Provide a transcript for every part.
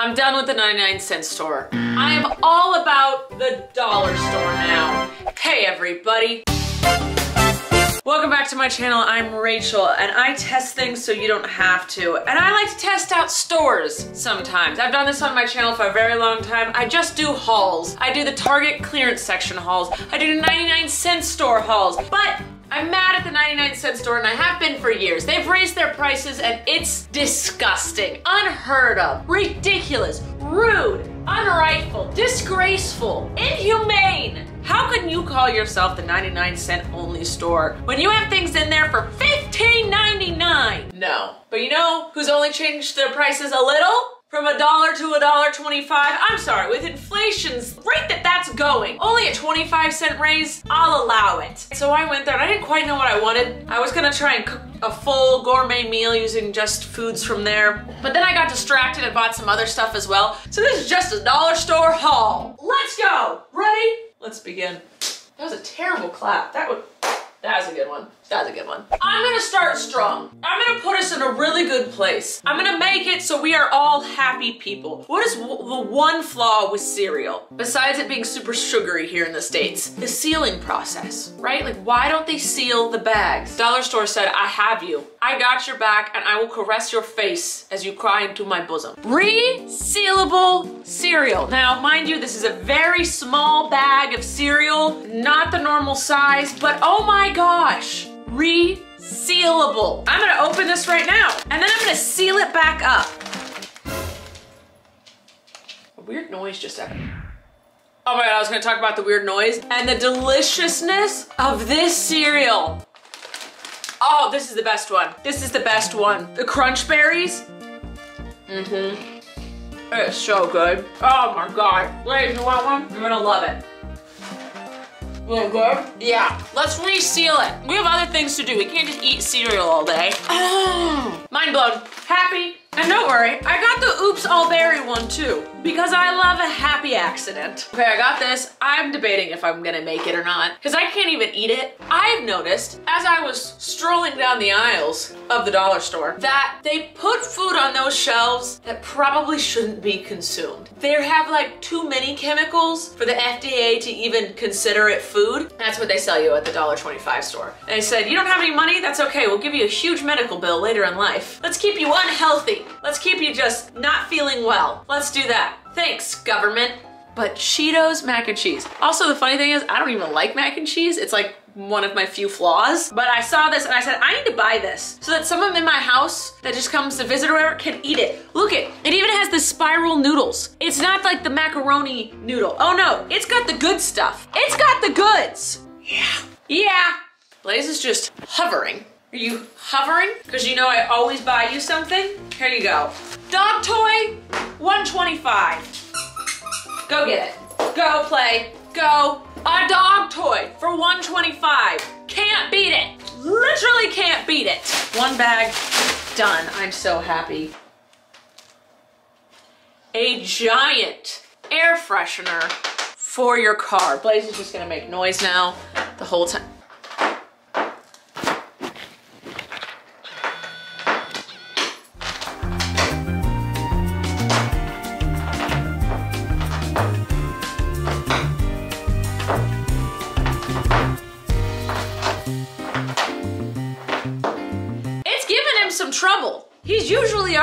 I'm done with the 99 cent store. I am all about the dollar store now. Hey everybody. Welcome back to my channel. I'm Rachel and I test things so you don't have to. And I like to test out stores sometimes. I've done this on my channel for a very long time. I just do hauls. I do the Target clearance section hauls. I do the 99 cent store hauls. But I'm mad at the 99 cent store and I have been for years. They've raised their prices and it's disgusting, unheard of, ridiculous, rude, unrightful, disgraceful, inhumane. How can you call yourself the 99 cent only store when you have things in there for $15.99? No. But you know who's only changed their prices a little? From a dollar to a dollar 25. I'm sorry, with inflation's rate that that's going, only a 25 cent raise, I'll allow it. So I went there and I didn't quite know what I wanted. I was gonna try and cook a full gourmet meal using just foods from there. But then I got distracted and bought some other stuff as well. So this is just a dollar store haul. Let's go. Ready? Let's begin. That was a terrible clap. That would, that was a good one. That was a good one. I'm gonna start strong. I'm gonna put us in a really good place. I'm gonna make it so we are all happy people. What is the one flaw with cereal? Besides it being super sugary here in the States? The sealing process, right? Like why don't they seal the bags? Dollar store said, I have you. I got your back and I will caress your face as you cry into my bosom. Resealable cereal. Now, mind you, this is a very small bag of cereal, not the normal size, but oh my gosh, resealable. I'm gonna open this right now and then I'm gonna seal it back up. A weird noise just happened. Oh my god, I was gonna talk about the weird noise and the deliciousness of this cereal. Oh, this is the best one. This is the best one. The crunch berries. Mm-hmm. It's so good. Oh my god. Ladies, you want one? You're gonna love it. You good? Yeah. Let's reseal it. We have other things to do. We can't just eat cereal all day. Oh, mind blown. Happy. And don't worry, I got the Oops All Berry one too, because I love a happy accident. Okay, I got this. I'm debating if I'm gonna make it or not, because I can't even eat it. I've noticed, as I was strolling down the aisles of the dollar store, that they put food on those shelves that probably shouldn't be consumed. They have like too many chemicals for the FDA to even consider it food. That's what they sell you at the $1.25 store. And they said, you don't have any money? That's okay. We'll give you a huge medical bill later in life. Let's keep you unhealthy. Let's keep you just not feeling well. Let's do that. Thanks, government. But Cheetos mac and cheese. Also, the funny thing is, I don't even like mac and cheese. It's like one of my few flaws. But I saw this and I said, I need to buy this so that someone in my house that just comes to visit or whatever can eat it. Look at it, it even has the spiral noodles. It's not like the macaroni noodle. Oh no, it's got the good stuff. It's got the goods. Yeah. Yeah. Blaze is just hovering. Are you hovering? Because you know I always buy you something. Here you go. Dog toy, 125. Go get it. Go play. Go. A dog toy for 125. Can't beat it. Literally can't beat it. One bag, done. I'm so happy. A giant air freshener for your car. Blaze is just gonna make noise now the whole time.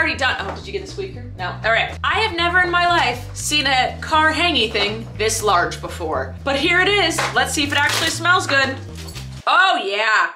Already done. Oh, did you get the squeaker? No. All right. I have never in my life seen a car hangy thing this large before. But here it is. Let's see if it actually smells good. Oh, yeah.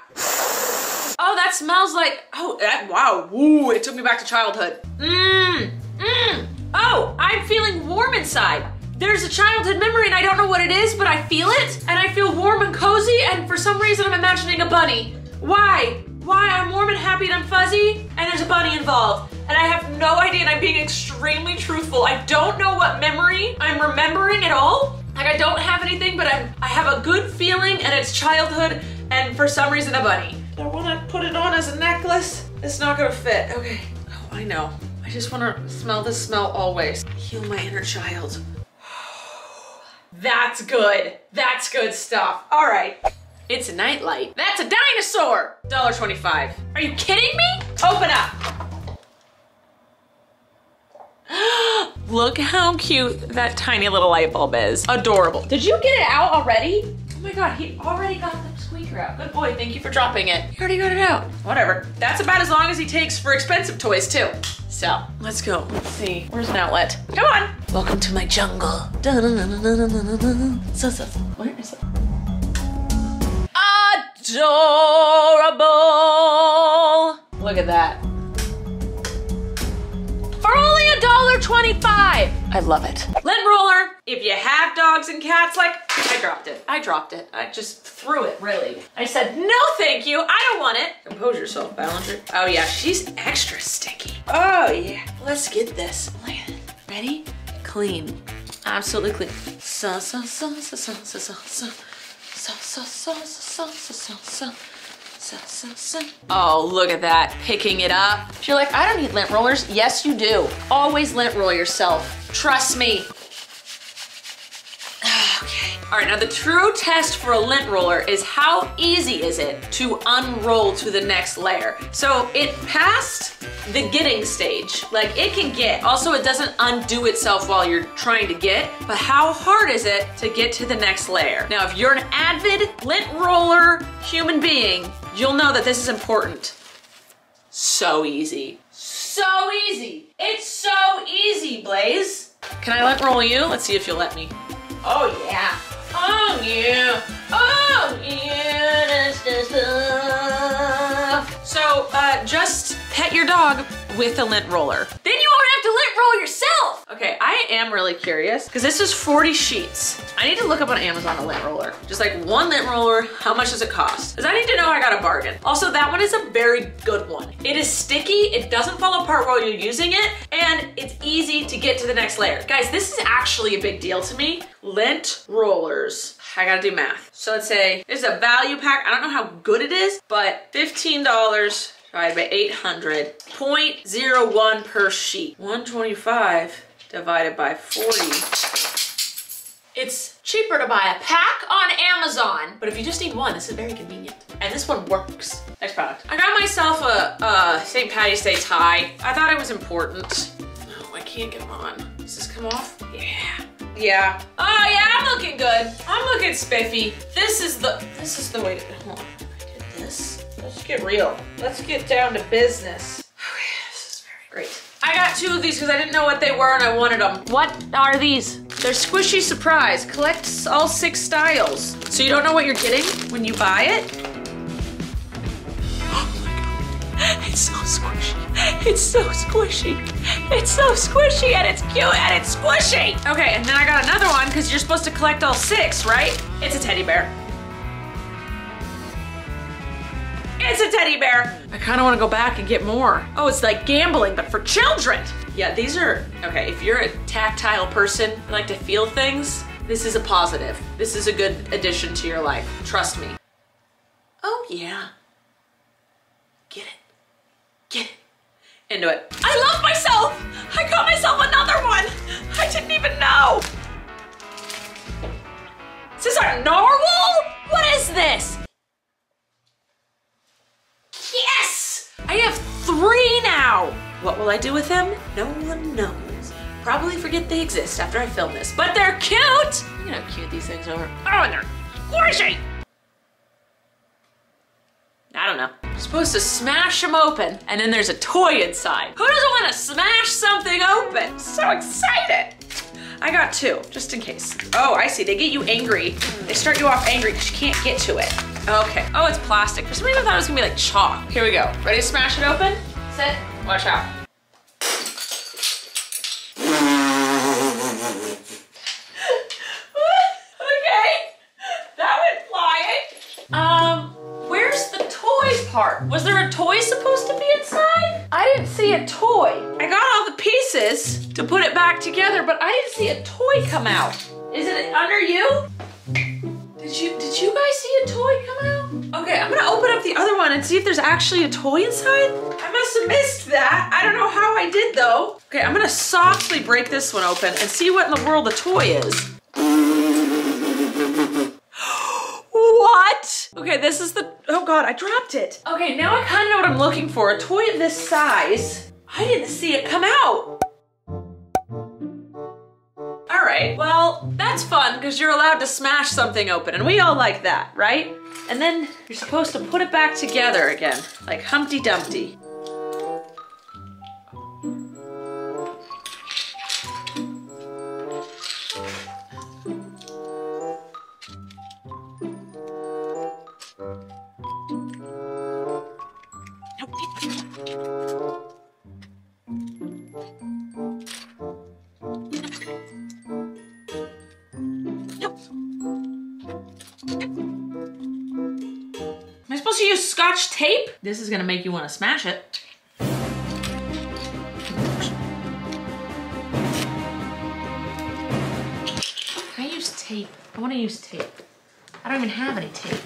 Oh, that smells like, oh, that, wow. Ooh, it took me back to childhood. Mmm, mmm. Oh, I'm feeling warm inside. There's a childhood memory and I don't know what it is, but I feel it and I feel warm and cozy and for some reason I'm imagining a bunny. Why? Why I'm warm and happy and I'm fuzzy and there's a bunny involved. And I have no idea and I'm being extremely truthful. I don't know what memory I'm remembering at all. Like I don't have anything, but I'm, I have a good feeling and it's childhood and for some reason a bunny. I wanna put it on as a necklace. It's not gonna fit. Okay. Oh, I know. I just wanna smell this smell always. Heal my inner child. That's good. That's good stuff. All right. It's a nightlight. That's a dinosaur. $1.25. Are you kidding me? Open up. Look how cute that tiny little light bulb is. Adorable. Did you get it out already? Oh my God, he already got the squeaker out. Good boy, thank you for dropping it. He already got it out. Whatever. That's about as long as he takes for expensive toys too. So, let's go. Let's see. Where's an outlet? Come on. Welcome to my jungle. So, so, so. Where is it? Adorable. Look at that. For only a dollar twenty-five. I love it. Lint roller. If you have dogs and cats, like I dropped it. I dropped it. I just threw it, really. I said, no thank you. I don't want it. Compose yourself, Ballinger. Oh yeah, she's extra sticky. Oh yeah. Let's get this. Ready? Clean. Absolutely clean. So, so, so, so, so, so, so, so. So, so, so, so, so, so, so. So, so, so. Oh, look at that, picking it up. You're like, I don't need lint rollers, yes you do. Always lint roll yourself. Trust me. Okay. All right, now the true test for a lint roller is how easy is it to unroll to the next layer. So it passed the getting stage. Like it can get, also it doesn't undo itself while you're trying to get, but how hard is it to get to the next layer? Now, if you're an avid lint roller human being, you'll know that this is important. So easy. So easy. It's so easy, Blaze. Can I lint roll you? Let's see if you'll let me. Oh yeah. Oh yeah. Oh yeah. So uh, just pet your dog with a lint roller. Then you won't roll yourself. Okay, I am really curious because this is 40 sheets. I need to look up on Amazon a lint roller. Just like one lint roller, how much does it cost? Because I need to know I got a bargain. Also, that one is a very good one. It is sticky, it doesn't fall apart while you're using it, and it's easy to get to the next layer. Guys, this is actually a big deal to me. Lint rollers. I gotta do math. So let's say this is a value pack. I don't know how good it is, but $15 divided by 800, 0.01 per sheet. 125 divided by 40. It's cheaper to buy a pack on Amazon, but if you just need one, this is very convenient. And this one works. Next product. I got myself a, a St. Patty's Day tie. I thought it was important. No, I can't get them on. Does this come off? Yeah. Yeah. Oh yeah, I'm looking good. I'm looking spiffy. This is the, this is the way to, hold on. I did this. Let's get real. Let's get down to business. Oh, okay, this is very great. I got two of these because I didn't know what they were and I wanted them. What are these? They're squishy surprise. Collect all six styles. So you don't know what you're getting when you buy it? Oh my god. It's so squishy. It's so squishy. It's so squishy and it's cute and it's squishy. Okay, and then I got another one because you're supposed to collect all six, right? It's a teddy bear. It's a teddy bear. I kind of want to go back and get more. Oh, it's like gambling, but for children. Yeah, these are, okay, if you're a tactile person, you like to feel things, this is a positive. This is a good addition to your life. Trust me. Oh, yeah. Get it. Get it. Into it. I love myself. I got myself another one. I didn't even know. Is this a narwhal? What is this? What will I do with them? No one knows. Probably forget they exist after I film this, but they're cute! Look at how cute these things are. Oh, and they're squishy! I don't know. Supposed to smash them open, and then there's a toy inside. Who doesn't want to smash something open? So excited! I got two, just in case. Oh, I see. They get you angry. They start you off angry because you can't get to it. Okay. Oh, it's plastic. For some reason I thought it was gonna be like chalk. Here we go. Ready to smash it open? Sit. Watch out. To put it back together, but I didn't see a toy come out. Is it under you? Did you did you guys see a toy come out? Okay, I'm gonna open up the other one and see if there's actually a toy inside. I must have missed that. I don't know how I did though. Okay, I'm gonna softly break this one open and see what in the world the toy is. What? Okay, this is the, oh God, I dropped it. Okay, now I kind of know what I'm looking for. A toy of this size. I didn't see it come out. Okay, well, that's fun because you're allowed to smash something open and we all like that, right? And then you're supposed to put it back together again, like Humpty Dumpty. Supposed to use scotch tape? This is gonna make you wanna smash it. I use tape? I wanna use tape. I don't even have any tape.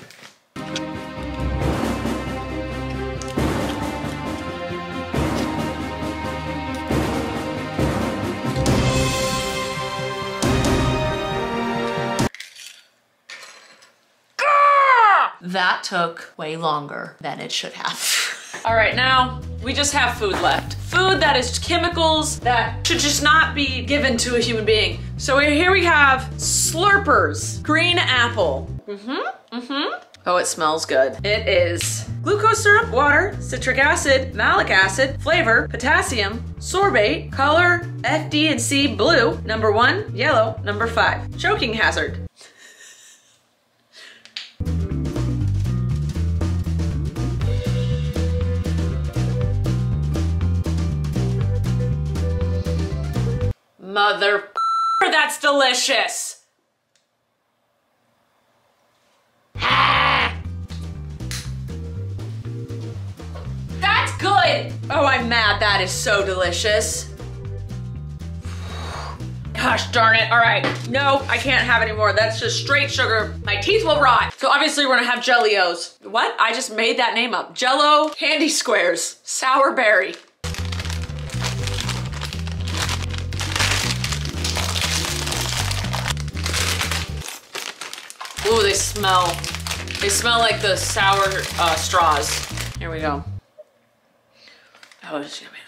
That took way longer than it should have. All right, now we just have food left. Food that is chemicals that should just not be given to a human being. So here we have Slurpers, green apple. Mm-hmm, mm-hmm. Oh, it smells good. It is glucose syrup, water, citric acid, malic acid, flavor, potassium, sorbate, color, F, D, and C, blue, number one, yellow, number five. Choking hazard. Mother, that's delicious. That's good. Oh, I'm mad. That is so delicious. Gosh darn it. All right. No, I can't have any more. That's just straight sugar. My teeth will rot. So obviously we're gonna have Jellios. What? I just made that name up. Jello candy squares. Sour berry. Ooh, they smell. They smell like the sour uh, straws. Here we go. Oh, it's gonna be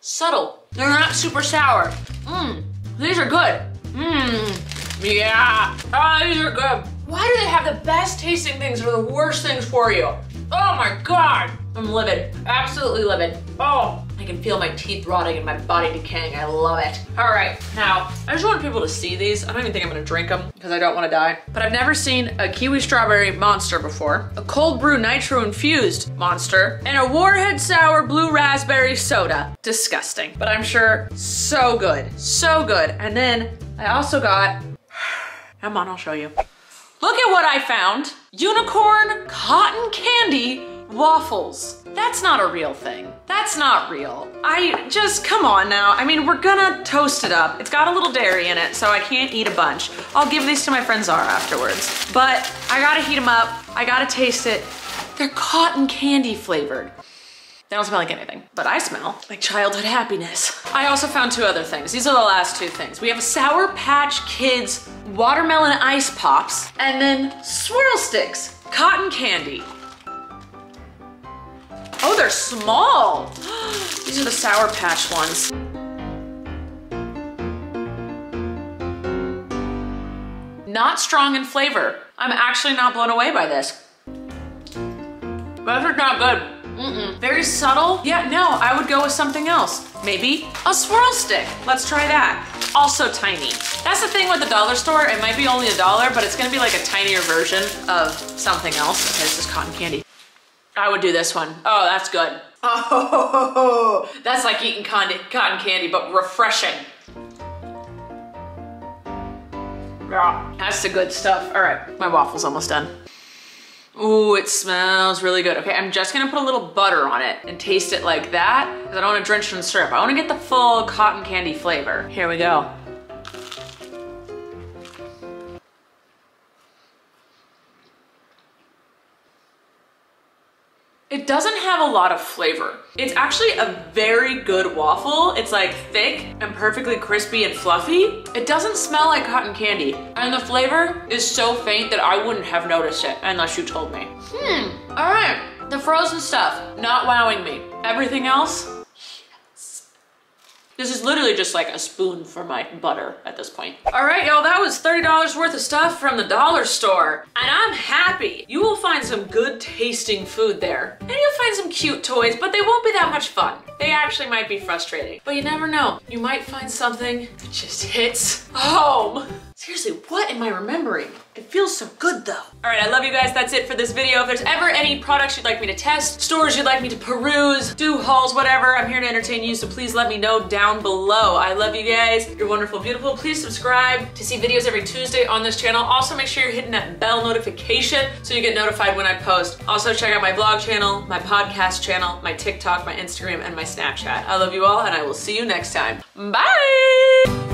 subtle. They're not super sour. Mmm, these are good. Mmm, yeah. Oh, these are good. Why do they have the best tasting things or the worst things for you? Oh my God. I'm livid, absolutely livid. Oh, I can feel my teeth rotting and my body decaying. I love it. All right, now, I just want people to see these. I don't even think I'm gonna drink them because I don't wanna die. But I've never seen a kiwi strawberry monster before, a cold brew nitro infused monster, and a warhead sour blue raspberry soda. Disgusting, but I'm sure so good, so good. And then I also got, come on, I'll show you. Look at what I found. Unicorn cotton candy waffles. That's not a real thing. That's not real. I just, come on now. I mean, we're gonna toast it up. It's got a little dairy in it, so I can't eat a bunch. I'll give these to my friend Zara afterwards. But I gotta heat them up. I gotta taste it. They're cotton candy flavored. They don't smell like anything, but I smell like childhood happiness. I also found two other things. These are the last two things. We have a Sour Patch Kids watermelon ice pops, and then swirl sticks, cotton candy. Oh, they're small. These are the Sour Patch ones. Not strong in flavor. I'm actually not blown away by this. Those are not good. Mm-mm. Very subtle. Yeah, no, I would go with something else. Maybe a swirl stick. Let's try that. Also tiny. That's the thing with the dollar store. It might be only a dollar, but it's gonna be like a tinier version of something else. Okay, this is cotton candy. I would do this one. Oh, that's good. Oh, that's like eating cotton candy, but refreshing. Yeah, that's the good stuff. All right, my waffle's almost done. Ooh, it smells really good. Okay, I'm just gonna put a little butter on it and taste it like that because I don't wanna drench it in syrup. I wanna get the full cotton candy flavor. Here we go. It doesn't have a lot of flavor. It's actually a very good waffle. It's like thick and perfectly crispy and fluffy. It doesn't smell like cotton candy. And the flavor is so faint that I wouldn't have noticed it unless you told me. Hmm, all right. The frozen stuff, not wowing me. Everything else. This is literally just like a spoon for my butter at this point. All right, y'all, that was $30 worth of stuff from the dollar store. And I'm happy. You will find some good tasting food there. And you'll find some cute toys, but they won't be that much fun. They actually might be frustrating, but you never know. You might find something that just hits home. Seriously, what am I remembering? It feels so good though. All right, I love you guys. That's it for this video. If there's ever any products you'd like me to test, stores you'd like me to peruse, do hauls, whatever, I'm here to entertain you, so please let me know down below. I love you guys. You're wonderful, beautiful. Please subscribe to see videos every Tuesday on this channel. Also, make sure you're hitting that bell notification so you get notified when I post. Also, check out my vlog channel, my podcast channel, my TikTok, my Instagram, and my Snapchat. I love you all, and I will see you next time. Bye!